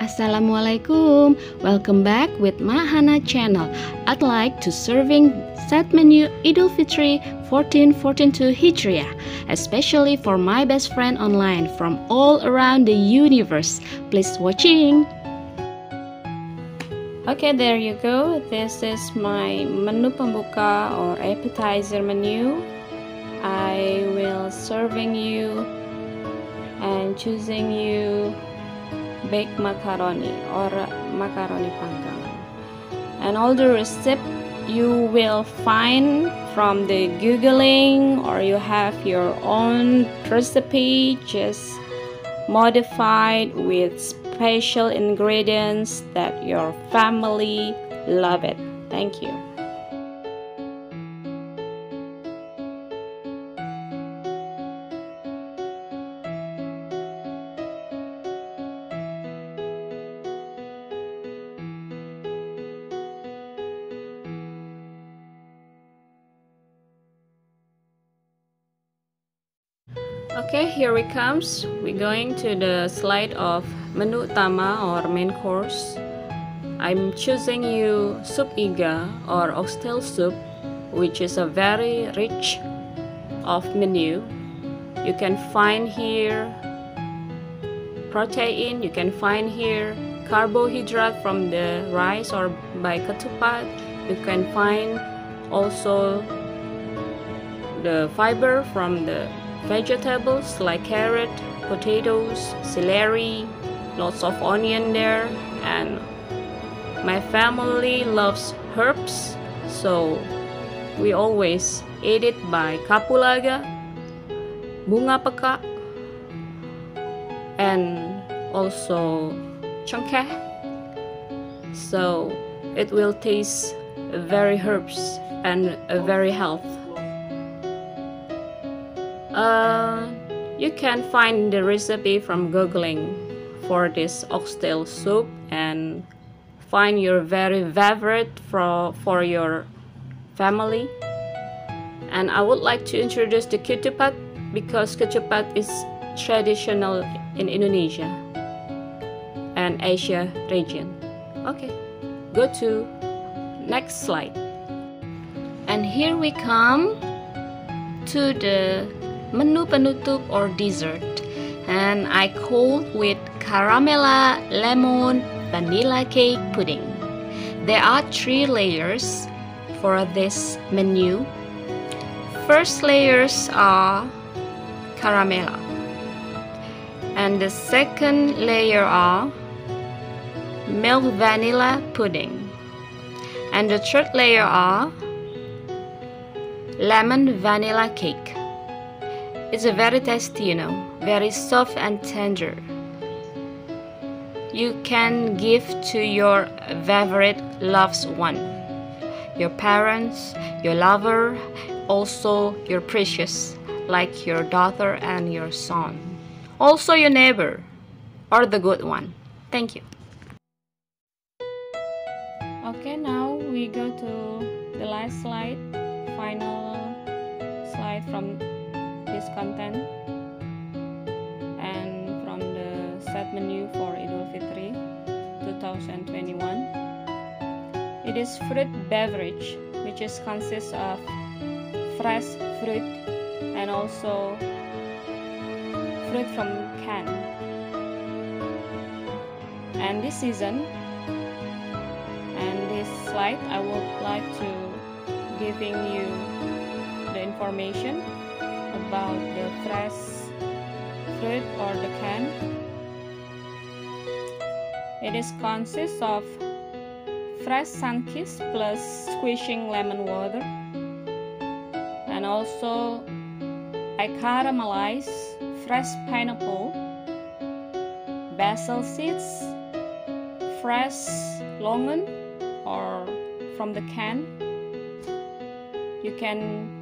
Assalamualaikum. Welcome back with Mak Hana channel. I'd like to serving set menu Idul Fitri 1442 Hijriah, especially for my best friend online from all around the universe. Please watching. Okay, there you go. This is my menu pembuka or appetizer menu. I will serving you and choosing you baked macaroni or macaroni panggang and all the recipe you will find from the googling or you have your own recipe just modified with special ingredients that your family love it. Thank you Okay, here we comes. We're going to the slide of menu utama or main course. I'm choosing you soup iga or oxtail soup, which is a very rich of menu. You can find here protein, you can find here carbohydrate from the rice or by ketupat. You can find also the fiber from the vegetables like carrot, potatoes, celery, lots of onion there, and my family loves herbs, so we always eat it by kapulaga, bunga peka, and also cengkeh. So it will taste very herbs and very health. Uh, you can find the recipe from googling for this oxtail soup and find your very favorite for, for your family. And I would like to introduce the ketupat because ketupat is traditional in Indonesia and Asia region. Okay go to next slide. And here we come to the menu penutup or dessert and I call with caramella lemon vanilla cake pudding. There are three layers for this menu. First layers are caramella and the second layer are milk vanilla pudding and the third layer are lemon vanilla cake. It's a very tasty, you know, very soft and tender. You can give to your favorite loved one, your parents, your lover, also your precious, like your daughter and your son. Also your neighbor, or the good one. Thank you. Okay, now we go to the last slide, final slide from this content and from the set menu for Idul Fitri 2021 it is fruit beverage which is consists of fresh fruit and also fruit from can. And this season and this slide I would like to giving you the information about the fresh fruit or the can. It is consists of fresh sunkist plus squishing lemon water and also I caramelize fresh pineapple, basil seeds, fresh longan or from the can. You can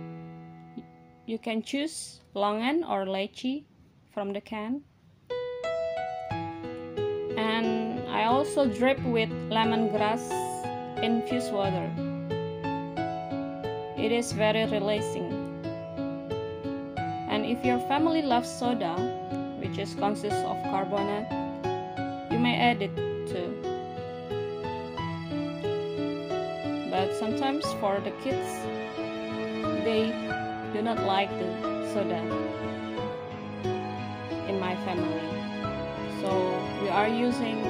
you can choose longan or lychee from the can. And I also drip with lemongrass infused water. It is very relaxing. And if your family loves soda, which is consists of carbonate, you may add it too. But sometimes for the kids, do not like the soda in my family. So we are using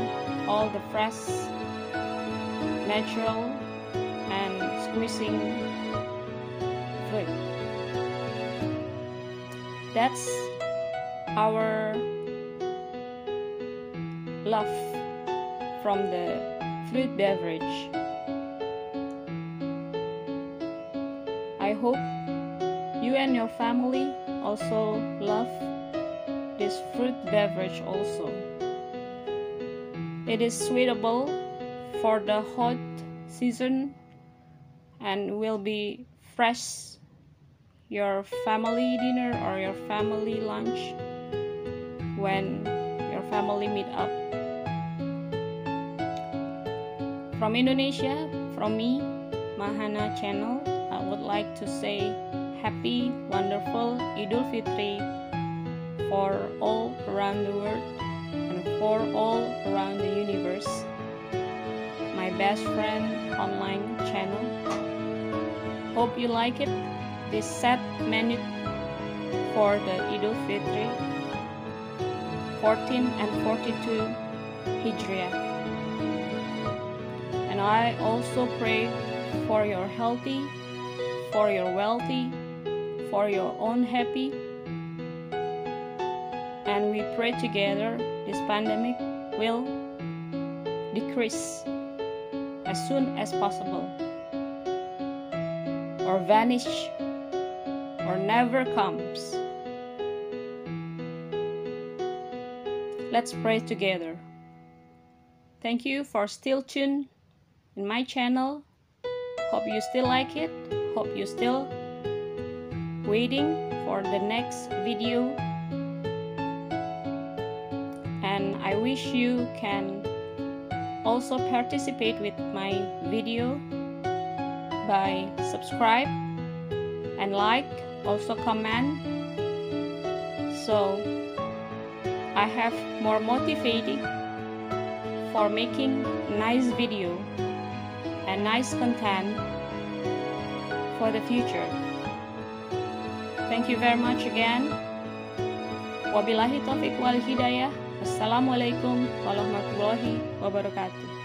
all the fresh natural and squeezing fruit that's our love from the fruit beverage. I hope you and your family also love this fruit beverage also. It is suitable for the hot season and will be fresh your family dinner or your family lunch when your family meet up. From Indonesia, from me, Mak Hana channel, I would like to say happy, wonderful Idul Fitri for all around the world and for all around the universe. My best friend online channel. Hope you like it. This set menu for the Idul Fitri 14 and 42 Hijriah. And I also pray for your healthy, for your wealthy, for your own happy. And we pray together this pandemic will decrease as soon as possible or vanish or never comes. Let's pray together. Thank you for still tuned in my channel Hope you still like it. Hope you still waiting for the next video. And I wish you can also participate with my video by subscribe and like, also comment. So I have more motivating for making nice video and nice content for the future. Thank you very much again. Wabillahi taufiq wal hidayah. Assalamualaikum warahmatullahi wabarakatuh.